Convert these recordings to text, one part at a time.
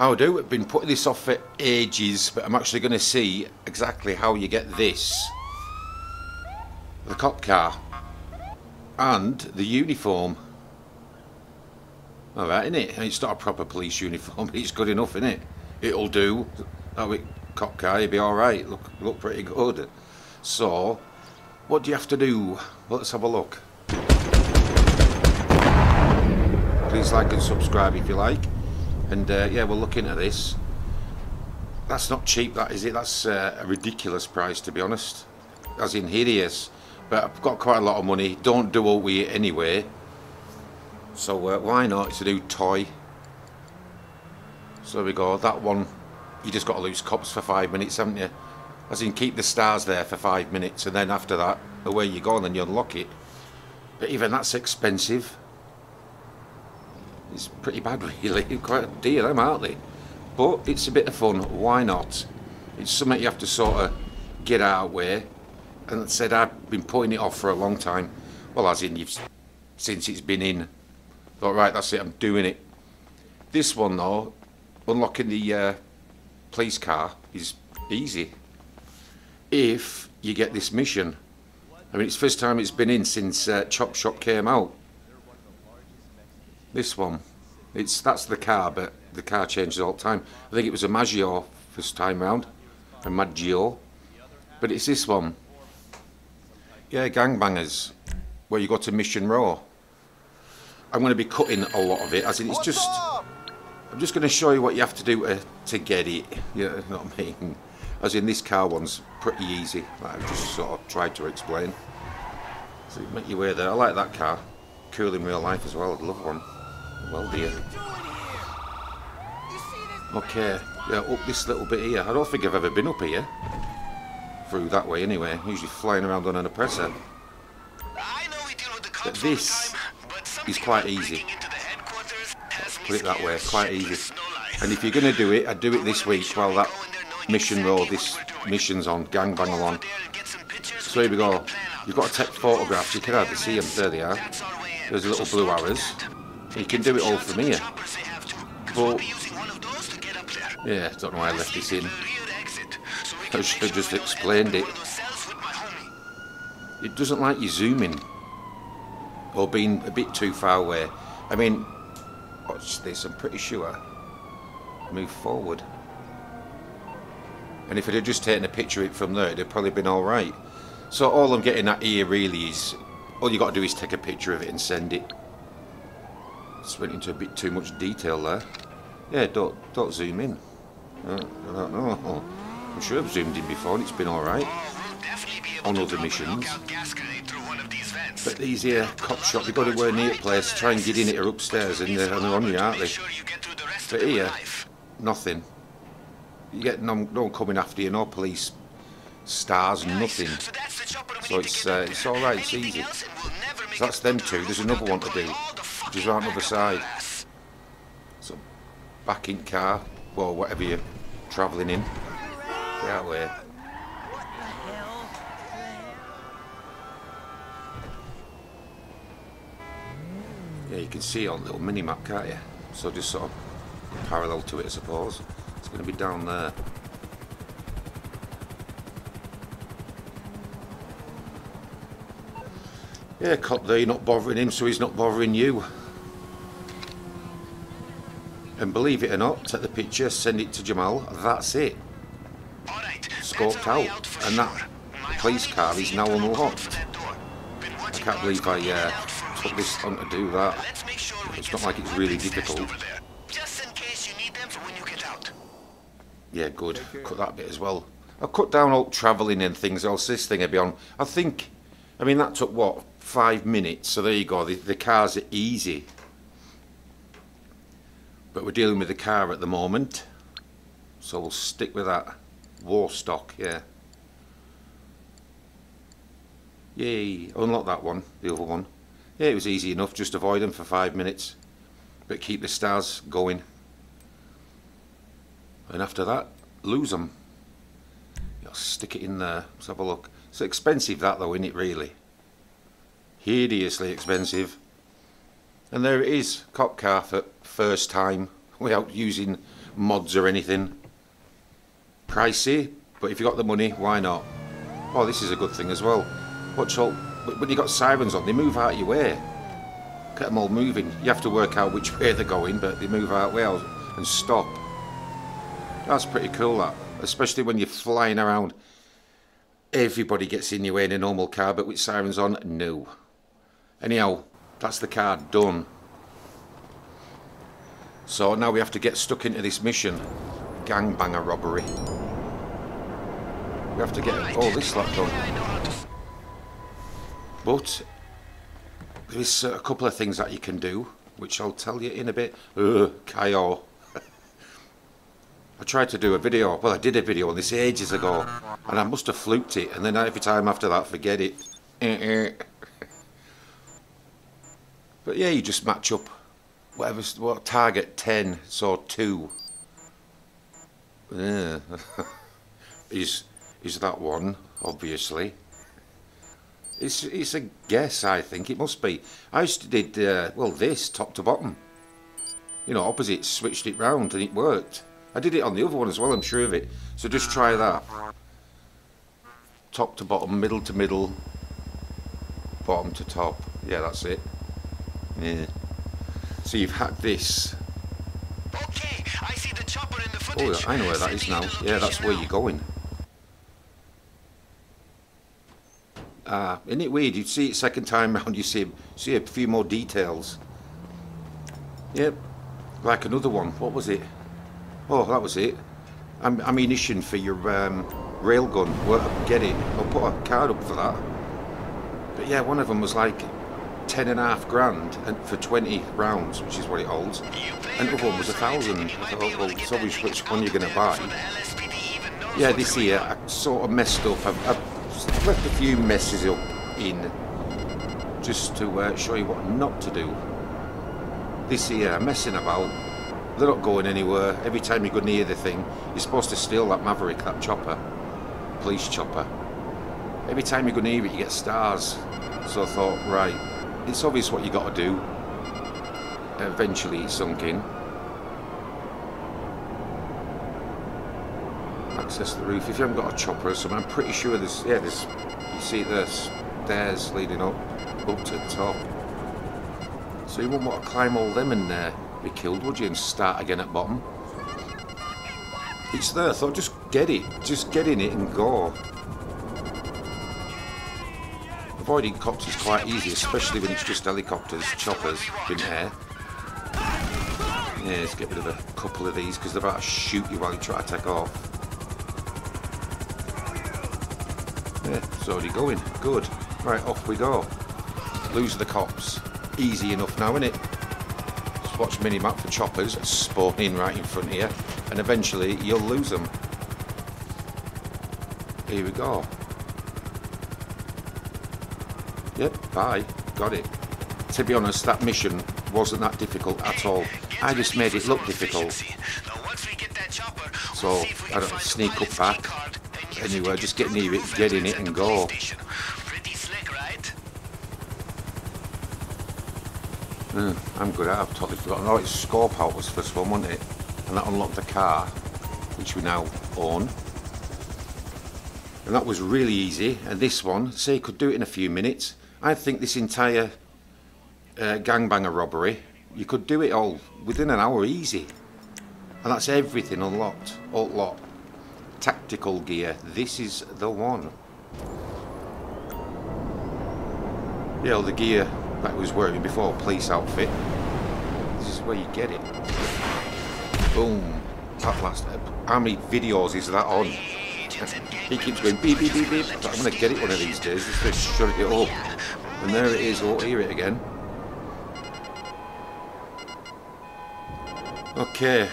How do? I've been putting this off for ages, but I'm actually going to see exactly how you get this. The cop car. And the uniform. Alright, innit? It's not a proper police uniform, but it's good enough, innit? it? It'll do. That it, cop car, you'll be alright. Look, look pretty good. So, what do you have to do? Let's have a look. Please like and subscribe if you like. And uh, yeah, we're looking at this. That's not cheap, that is it? That's uh, a ridiculous price, to be honest. As in hideous. But I've got quite a lot of money. Don't do all we anyway. So uh, why not? It's a new toy. So there we go. That one, you just got to lose cops for five minutes, haven't you? As in, keep the stars there for five minutes, and then after that, away you go, and then you unlock it. But even that's expensive. It's pretty bad, really. Quite dear, them, aren't they? But it's a bit of fun. Why not? It's something you have to sort of get out way. And I said I've been putting it off for a long time. Well, as in, you've since it's been in. Thought, right, that's it. I'm doing it. This one, though, unlocking the uh, police car is easy. If you get this mission. I mean, it's the first time it's been in since uh, Chop Shop came out. This one. It's That's the car, but the car changes all the time. I think it was a Maggio first time round. A Maggio. But it's this one. Yeah, Gangbangers. Where you go to Mission Row. I'm going to be cutting a lot of it, as in it's just... I'm just going to show you what you have to do to, to get it. You know what I mean? As in this car one's pretty easy. Like I've just sort of tried to explain. So you make your way there. I like that car. Cool in real life as well. I'd love one. Well, dear. Okay, yeah, up this little bit here. I don't think I've ever been up here. Through that way anyway. Usually flying around on an oppressor. But this is quite easy. Put it that way, quite easy. And if you're going to do it, I'd do it this week while that mission roll, this mission's on, gangbang along. So here we go. You've got to take photographs, you can hardly see them, there they are. There's a little blue arrows. You can do it all from here. But, yeah, don't know why I left this in. I should have just explained it. It doesn't like you zooming. Or being a bit too far away. I mean, watch this, I'm pretty sure. Move forward. And if it had just taken a picture of it from there, it'd have probably been alright. So all I'm getting at here really is, all you got to do is take a picture of it and send it. Just went into a bit too much detail there. Yeah, don't don't zoom in. I don't know. I'm sure I've zoomed in before and it's been alright. On other missions. But these here cop shop, you've got to wear near place, try and get in it or upstairs and they're, and they're on you, aren't they? But here, nothing. You get no, no one coming after you, no police stars, nothing. So it's uh, it's all right, it's easy. So that's them two. There's another one to do, is right on the other side. So back in car, well, whatever you're travelling in. Get out way. Yeah, you can see on the little mini map, can't you? So just sort of parallel to it, I suppose. It's going to be down there. Yeah, cop there, you're not bothering him, so he's not bothering you. And believe it or not, take the picture, send it to Jamal, that's it. Scoped out. And that police car is now unlocked. I can't believe I uh, took this on to do that. It's not like it's really difficult. Yeah, good. Cut that bit as well. I cut down all travelling and things else. This thing I'd be on. I think, I mean, that took what, five minutes? So there you go. The, the cars are easy. But we're dealing with the car at the moment. So we'll stick with that. Warstock, yeah. Yay, unlock that one, the other one. Yeah, it was easy enough, just avoid them for five minutes. But keep the stars going. And after that, lose them. You'll stick it in there. Let's have a look. It's expensive that though, isn't it really? Hideously expensive. And there it is, cop car for first time. without using mods or anything. Pricey, but if you got the money, why not? Oh, this is a good thing as well. Watch all when you got sirens on, they move out your way. Get them all moving. You have to work out which way they're going, but they move out well and stop. That's pretty cool, that. Especially when you're flying around. Everybody gets in your way in a normal car, but with sirens on, no. Anyhow, that's the card done. So now we have to get stuck into this mission. Gangbanger robbery. We have to get all this lot done. But there's a couple of things that you can do, which I'll tell you in a bit. Ugh, Kyo. I tried to do a video, well I did a video on this ages ago, and I must have fluked it, and then every time after that, forget it. Eh, eh. But yeah, you just match up whatever, what target 10, so 2. Yeah. is, is that one, obviously. It's it's a guess, I think. It must be. I used to did, uh, well, this, top to bottom. You know, opposite, switched it round and it worked. I did it on the other one as well, I'm sure of it. So just try that. Top to bottom, middle to middle, bottom to top. Yeah, that's it. Yeah. So you've hacked this. Okay, I see the chopper in the footage. Oh, I know where that is now. Yeah, that's where you're going. Uh, isn't it weird? You see it second time round, you see see a few more details. Yep, like another one. What was it? Oh, that was it. Am ammunition for your um, railgun. Well, get it. I'll put a card up for that. But yeah, one of them was like ten and a half grand and for 20 rounds, which is what it holds. And the other one was a thousand. I thought, well, it's obvious which one you're going to buy. Yeah, this year I sort of messed up. I've, I've left a few messes up in just to uh, show you what not to do. This here, messing about, they're not going anywhere. Every time you go near the thing, you're supposed to steal that Maverick, that chopper, police chopper. Every time you go near it, you get stars. So I thought, right, it's obvious what you got to do. Eventually, it sunk in. access the roof. If you haven't got a chopper or something, I'm pretty sure there's, yeah, there's, you see there's stairs leading up, up to the top. So you wouldn't want to climb all them and uh, be killed, would you, and start again at bottom? It's there, thought just get it, just get in it and go. Avoiding cops is quite easy, especially when it's just helicopters, choppers in air. Yeah, let's get rid of a couple of these because they're about to shoot you while you try to take off. Yeah, it's already going. Good. Right, off we go. Lose the cops. Easy enough now, isn't it? Just watch mini-map for choppers spawning right in front here, and eventually you'll lose them. Here we go. Yep, bye. Got it. To be honest, that mission wasn't that difficult at all. I just made it look difficult. So, I don't sneak up back, anywhere, just get near it, get in it and go. Mm, I'm good at it, I've totally forgotten. Oh, it's scope out was the first one, wasn't it? And that unlocked the car, which we now own. And that was really easy. And this one, say you could do it in a few minutes. I think this entire uh, gangbanger robbery, you could do it all within an hour easy. And that's everything unlocked, all locked tactical gear, this is the one. Yeah, the gear that was wearing before, police outfit. This is where you get it. Boom. That last, how many videos is that on? He keeps going beep beep beep beep. I'm going to get it one of these days just to shut it up. And there it is, we'll hear it again. Okay.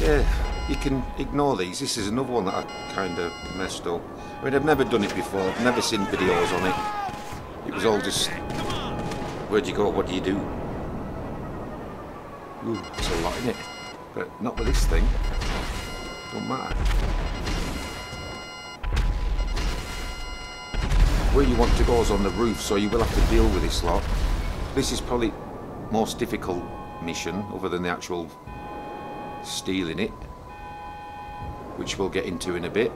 Yeah you can ignore these. This is another one that I kind of messed up. I mean, I've never done it before. I've never seen videos on it. It was all just, where'd you go? What do you do? Ooh, it's a lot in it. But not with this thing. Matter. Where you want to go is on the roof, so you will have to deal with this lot. This is probably most difficult mission other than the actual stealing it, which we'll get into in a bit.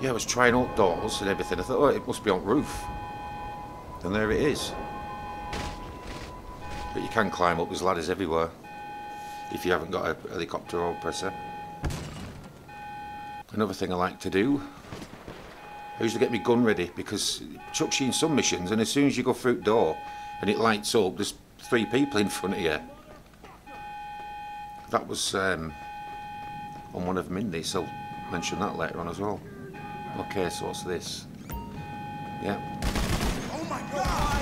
Yeah, I was trying all doors and everything. I thought, oh, it must be on roof. And there it is. But you can climb up, there's ladders everywhere. If you haven't got a helicopter or presser. Another thing I like to do, I usually get my gun ready because it chucks you in some missions and as soon as you go through the door and it lights up, there's three people in front of you. That was um, on one of them in this, I'll mention that later on as well. Okay, so what's this? Yeah. Oh my god!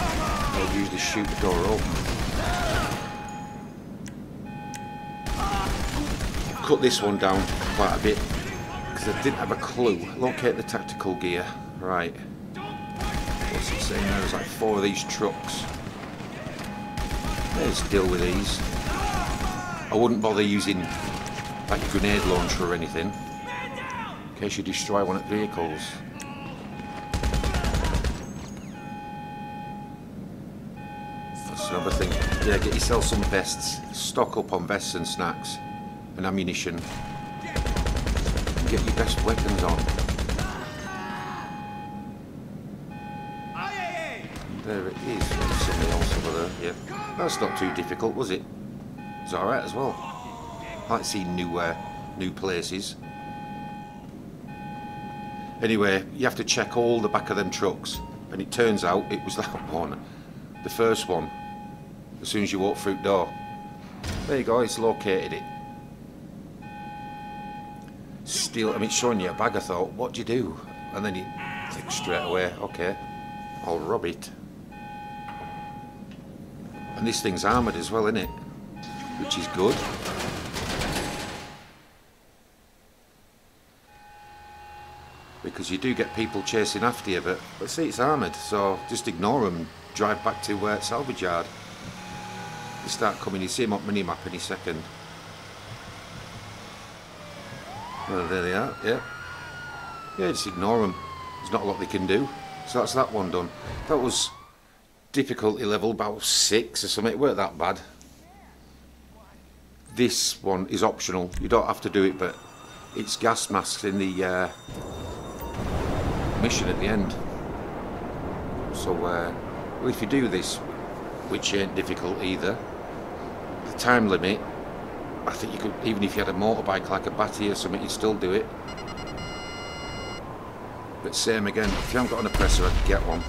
I'll usually shoot the door open. Cut this one down quite a bit because I didn't have a clue. Locate the tactical gear. Right. What's it saying there? There's like four of these trucks. Let's deal with these. I wouldn't bother using like a grenade launcher or anything in case you destroy one of the vehicles. That's another thing. Yeah, get yourself some vests. Stock up on vests and snacks and ammunition. Get your best weapons on. There it is. Something else over there. Yeah. That's not too difficult, was it? It's alright as well. I like seeing new, uh, new places. Anyway, you have to check all the back of them trucks. And it turns out it was that one. The first one. As soon as you walk through the door. There you go, it's located it. I mean, showing you a bag, I thought, what do you do? And then you think straight away, okay, I'll rob it. And this thing's armoured as well, isn't it? Which is good. Because you do get people chasing after you, but let's see, it's armoured, so just ignore them. Drive back to uh, salvage yard. They start coming, you see them on mini-map any second. Well, there they are, yeah. Yeah, just ignore them. There's not a lot they can do. So that's that one done. That was difficulty level about six or something. It weren't that bad. This one is optional. You don't have to do it, but it's gas masks in the uh, mission at the end. So, uh, well, if you do this, which ain't difficult either, the time limit, I think you could, even if you had a motorbike like a Bati or something, you'd still do it. But same again, if you haven't got an oppressor, I could get one.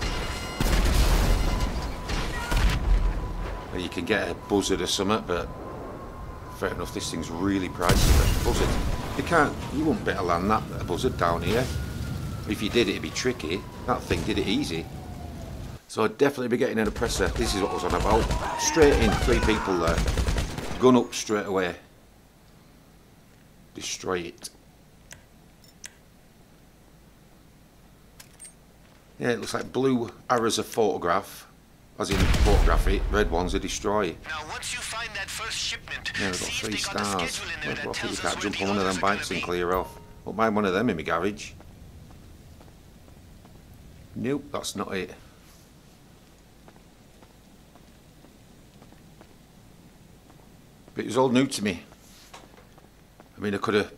You can get a buzzard or something, but fair enough, this thing's really pricey. But buzzard, you can't, you wouldn't better land that a buzzard down here. If you did, it'd be tricky. That thing did it easy. So I'd definitely be getting an oppressor. This is what I was on about. Straight in, three people there. Gun up straight away. Destroy it. Yeah, it looks like blue arrows are photograph, as in photograph it, red ones are destroy. Now, once you find that first shipment, Yeah, we've got three stars. schedule in there I think you can't jump on one of them bikes and clear off. Won't mind one of them in my garage. Nope, that's not it. But it was all new to me. I mean, I could have.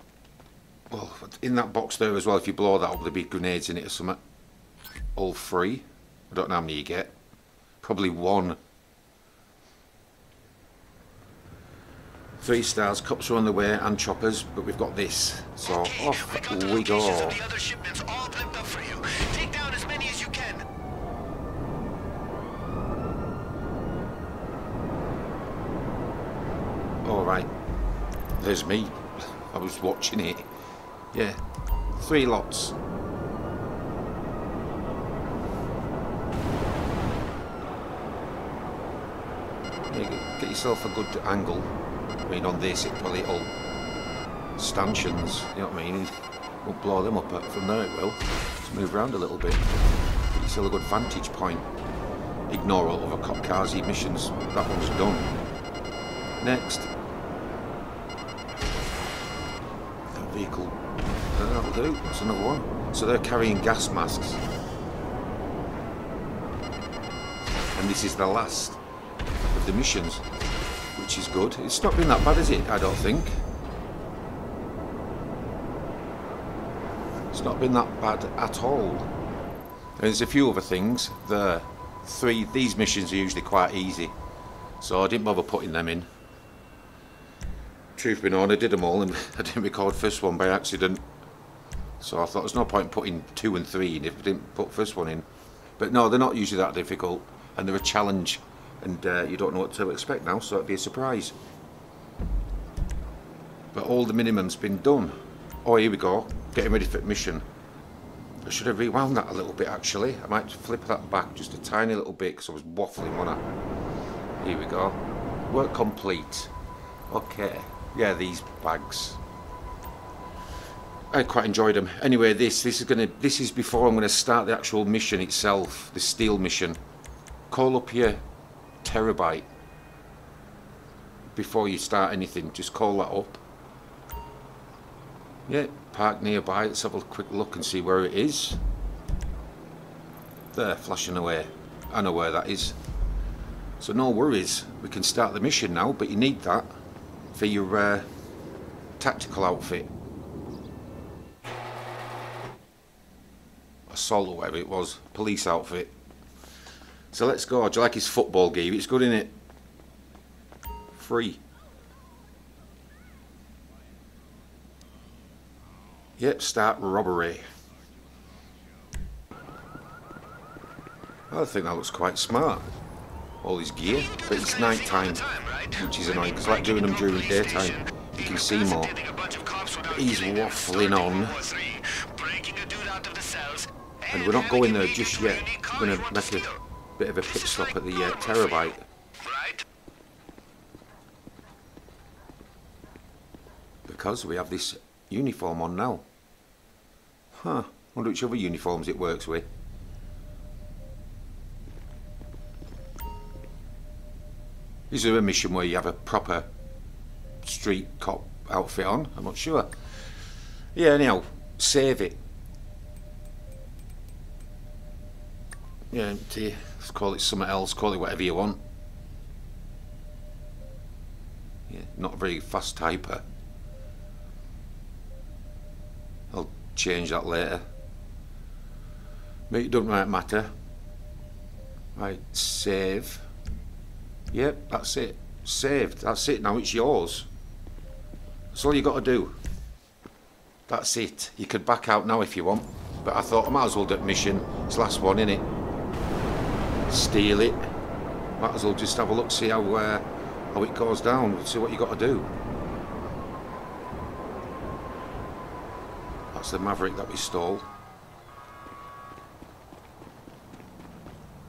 Well, in that box there as well, if you blow that up, there'd be grenades in it or something. All free. I don't know how many you get. Probably one. Three stars, cops are on the way and choppers, but we've got this. So Okay, off we got we go. of the other shipments all blipped up for you. Take down as many as you can. All right, there's me. I was watching it. Yeah, three lots. Get- yourself a good angle. I mean, on this, it probably all stanchions. You know what I mean? Won't blow them up, from there it will. Just move around a little bit. Get yourself a good vantage point. Ignore all other cop cars missions. That one's done. Next. Uh. That's another one. So they're carrying gas masks. And this is the last. of the missions, which is good. It's not been that bad, is it? I don't think. It's not been that bad at all. There's a few other things. The three these missions are usually quite easy, so I didn't bother putting them in. Truth be known, I did them all, and I didn't record first one by accident. So I thought there's no point putting two and three in if I didn't put first one in. But no, they're not usually that difficult, and they're a challenge, and uh, you don't know what to expect now, so it'd be a surprise. But all the minimum's been done. Oh, here we go, getting ready for mission. I should have rewound that a little bit actually. I might flip that back just a tiny little bit because I was waffling on it. Here we go. Work complete. Okay. Yeah, these bags. I quite enjoyed them. Anyway, this this is gonna this is before I'm gonna start the actual mission itself, the steel mission. Call up your Terrorbyte before you start anything. Just call that up. Yeah, park nearby. Let's have a quick look and see where it is. There, flashing away. I know where that is. So no worries. We can start the mission now, but you need that for your uh, tactical outfit. Assault or whatever it was. Police outfit. So let's go. Do you like his football gear? It's good, isn't it? Free. Yep, start robbery. I think that looks quite smart. All his gear, but it's night time, which is annoying because like doing them during daytime, you can see more. He's waffling on, and we're not going there just yet. We're going to make a bit of a pit stop at the uh, Terrorbyte. Because we have this uniform on now. Huh. Wonder which other uniforms it works with. Is there a mission where you have a proper street cop outfit on? I'm not sure. Yeah, anyhow, save it. Yeah, empty. Let's call it something else, call it whatever you want. Yeah, not a very fast typer. I'll change that later. But it doesn't right matter. Right, save. Yep, that's it. Saved. That's it now. It's yours. That's all you got to do. That's it. You could back out now if you want. But I thought I might as well do mission. It's last one, innit? Steal it. Might as well just have a look, see how uh, how it goes down. See what you got to do. That's the Maverick that we stole.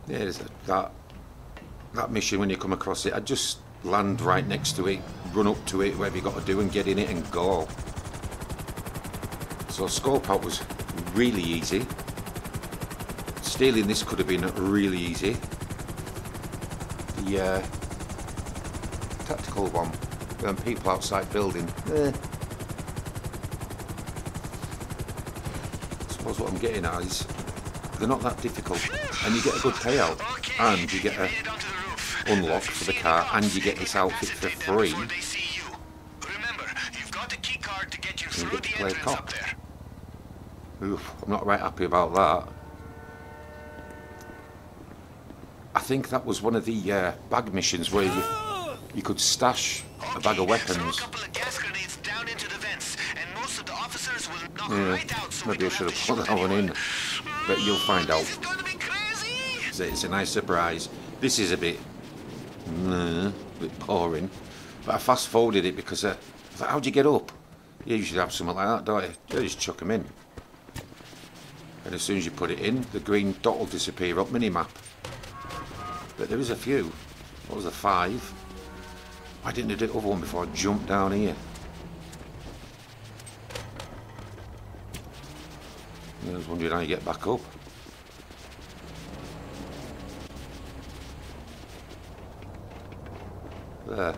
There's that that mission when you come across it. I'd just land right next to it, run up to it, whatever you got to do, and get in it and go. So scope out was really easy. Stealing this could have been really easy. The uh, tactical one, um, people outside building. Eh. I suppose what I'm getting at is they're not that difficult, and you get a good payout, and you get a unlock for the car, and you get this outfit for free. And you get to play a cop. Oof, I'm not right happy about that. I think that was one of the uh, bag missions where you, you could stash a bag of weapons. Yeah, maybe I should have put that one in, but you'll find out. It's a nice surprise. This is a bit Nah, a bit boring. But I fast forwarded it because uh, I thought, how'd you get up? You should have something like that, don't you? You just chuck them in. And as soon as you put it in, the green dot will disappear up minimap. But there is a few. What was the five? Why didn't I do the other one before I jumped down here? I was wondering how you get back up. There.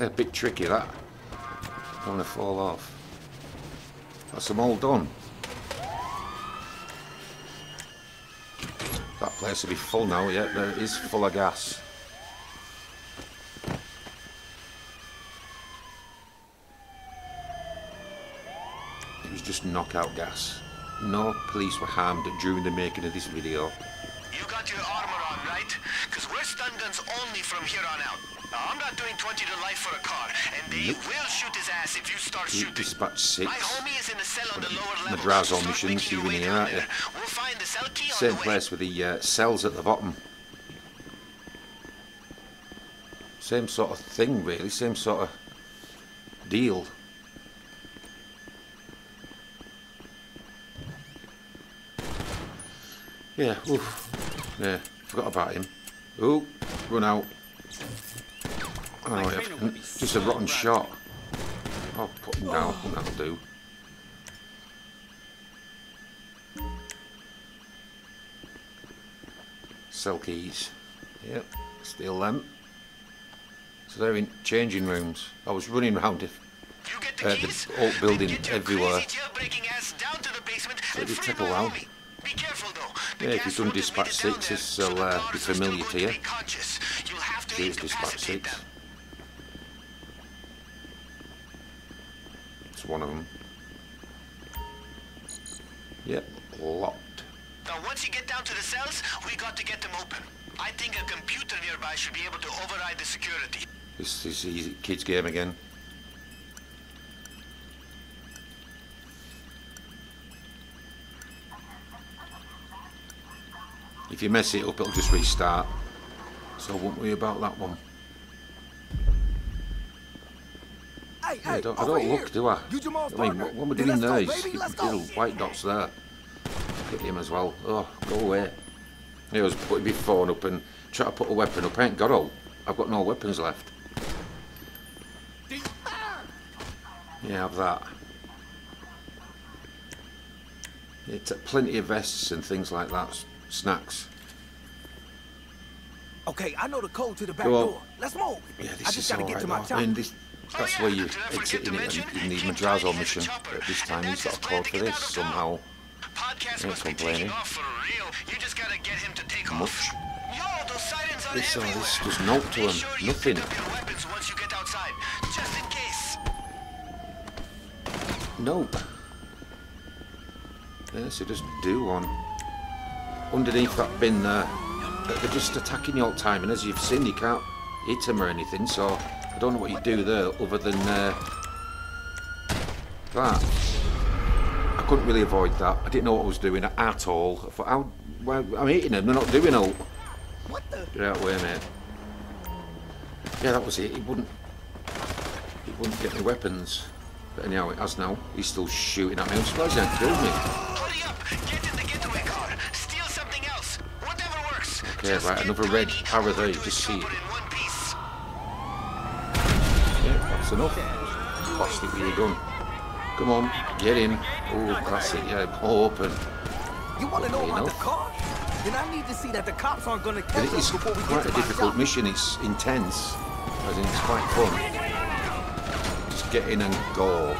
A bit tricky that. Want to fall off. That's them all done. That will be full now, yeah, it is full of gas. It was just knockout gas. No police were harmed during the making of this video. Because we're stun guns only from here on out. Now, I'm not doing 20 to life for a car, and they Nope. will shoot his ass if you start shooting. Dispatch 6. My homie is in the cell on the lower level. Missions, making your even way here, aren't you? We'll find the cell key on Same place with the uh, cells at the bottom. Same sort of thing, really. Same sort of deal. Yeah, oof. Yeah, forgot about him. Ooh, run out. Oh, yeah. Just a rotten shot. I'll put him down, that'll do. Cell keys. Yep, steal them. So they're in changing rooms. I was running around if the Uh, the old building everywhere. crazy jailbreaking ass down to the basement So it did take a while. Yeah, if you've done Dispatch weighted down 6, there, this will, uh, be familiar to you. be conscious. You'll have to Here's Dispatch 6. It's one of them. Yep, locked. Now, once you get down to the cells, we got to get them open. I think a computer nearby should be able to override the security. This is easy kids game again. If you mess it up, it'll just restart. So I won't worry about that one. Hey, Yeah, I don't, I don't look, do I? You I mean, what, what am I doing there? He's- Little white dots there. Look at him as well. Oh, go away. He was putting my phone up and trying to put a weapon up. I ain't got all. I've got no weapons left. Yeah, have that. It's plenty of vests and things like that. S- Snacks. Okay, I know the code to the back Go on. door. Let's move. Yeah, I this just is gotta all get right. to my though. chopper. I mean, this, Oh, that's yeah, where you did I forget exit in it and in the Madrazo Tiny mission. chopper, But this time he's that's got a code for this out of town. somehow. Podcast Yeah, must be taking off for real. You just gotta get him to take Much. off. Yo, those sirens are This, uh, everywhere. this does note to Make him. sure Nothing. pick up weapons once you get outside, just in case. Nope. Yes, it does do one. Underneath that bin there, they're just attacking you all the time, and as you've seen, you can't hit them or anything, so I don't know what you do there other than uh, that. I couldn't really avoid that. I didn't know what I was doing at all. I thought, how, well, I'm hitting them, they're not doing all. What the? Get out of the way, mate. Yeah, that was it. He wouldn't. He wouldn't get me weapons. But anyhow, it has now. He's still shooting at me. I'm surprised he hasn't killed me. Okay, right, another red arrow there, you just see it. chopper in one piece. Yeah, that's enough. Plastic with your gun. Come on, get in. Oh, classic. Yeah, open. You want to know about the car? Then I need to see that the cops aren't gonna But catch it us we quite a to difficult mission. It's intense. I think it's quite fun. Just get in and go.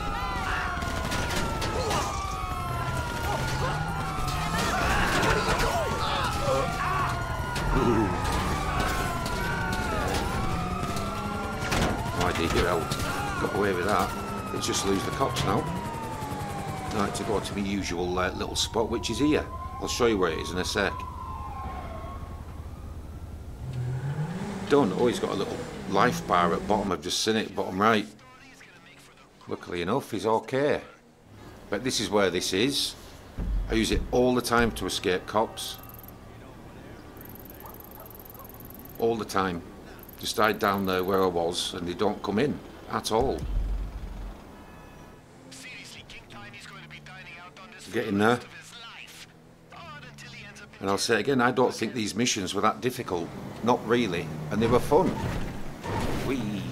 No idea out. Got away with that. Let's just lose the cops now. Right, to go to my usual uh, little spot, which is here. I'll show you where it is in a sec. Done. Oh, he's got a little life bar at bottom. I've just seen it, bottom right. Luckily enough, he's okay. But this is where this is. I use it all the time to escape cops. All the time. Just hide down there where I was, and they don't come in at all. Seriously, King Tiny's going to be dining out on this Get in there. rest of his life. Odd until he ends up in And I'll say again, I don't think these missions were that difficult. Not really. And they were fun. Whee!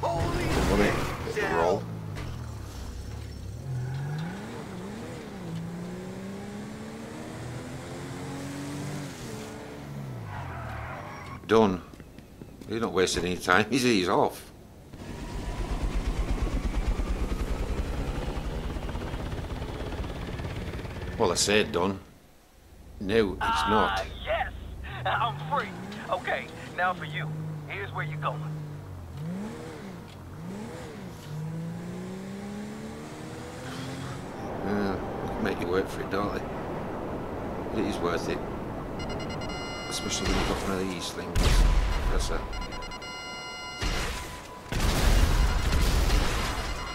Holy it. Bit of a roll. Done. He's not wasting any time. He's, he's off. Well, I said done. No, it's not. Ah, yes! I'm free. Okay, now for you. Here's where you're going. Yeah, make you work for it, don't they? But it is worth it. Especially when you've got one of these things. That's it.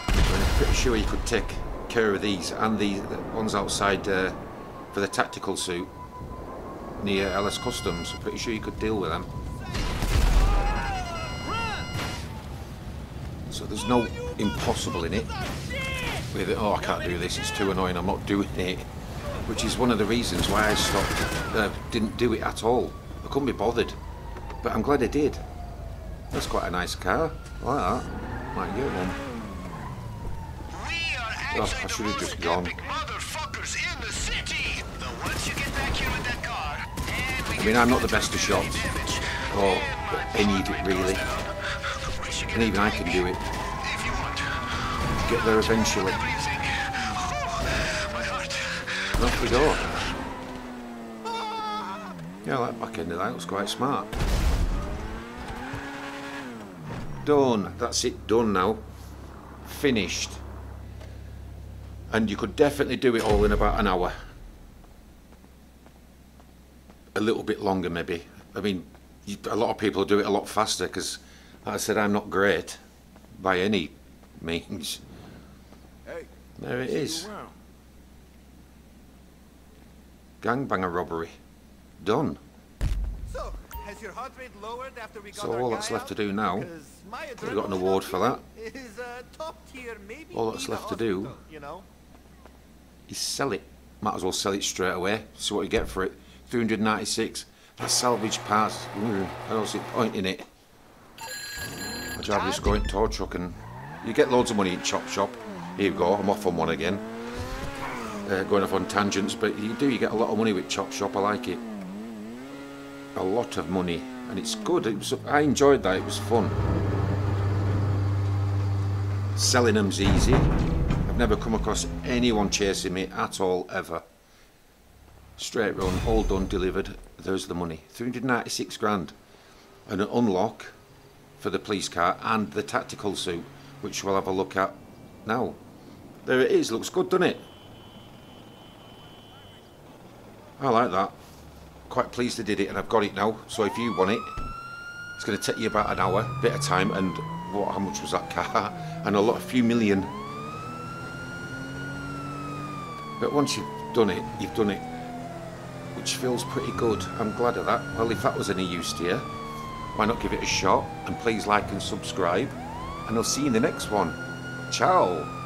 I'm pretty sure you could take care of these and the, ones outside uh, for the tactical suit near LS Customs. I'm pretty sure you could deal with them. So there's no impossible in it. With it, oh, I can't do this. It's too annoying. I'm not doing it. Which is one of the reasons why I stopped. Uh, didn't do it at all. I couldn't be bothered. But I'm glad I did. That's quite a nice car. I like that. Might get one. We are Oh, I should have just gone. epic motherfuckers in the city. You get back here with that car, I mean, I'm not the best of shots. Or any of it really. we should get And even I can do it. If you want. Get there eventually. What do you think? My heart. And off we go. Yeah, that back end of that. Was quite smart. Done. That's it. Done now. Finished. And you could definitely do it all in about an hour. A little bit longer, maybe. I mean, a lot of people do it a lot faster because, like I said, I'm not great by any means. Hey, There it is. Gangbanger robbery. Done. Our all that's left to do now- we've got an award for that. Uh, tier, All that's left to do- hospital, You know. is sell it. Might as well sell it straight away. See what you get for it. 396. That's salvage parts. Mm, I don't see the point in it. I'd rather just go tow truck and you get loads of money in Chop Shop. Here you go. I'm off on one again. Uh, going off on tangents, but you do. You get a lot of money with Chop Shop. I like it. A lot of money, and it's good. It was. I enjoyed that. It was fun. Selling them's easy. I've never come across anyone chasing me at all ever. Straight run, all done, delivered. There's the money. 396 grand. And an unlock for the police car and the tactical suit, which we'll have a look at now. There it is. Looks good, doesn't it? I like that. Quite pleased I did it and I've got it now. So if you want it, it's going to take you about an hour, bit of time, and what? How much was that car? And a lot, a few million. But once you've done it, you've done it, which feels pretty good. I'm glad of that. Well, if that was any use to you, why not give it a shot? And please like and subscribe. And I'll see you in the next one. Ciao.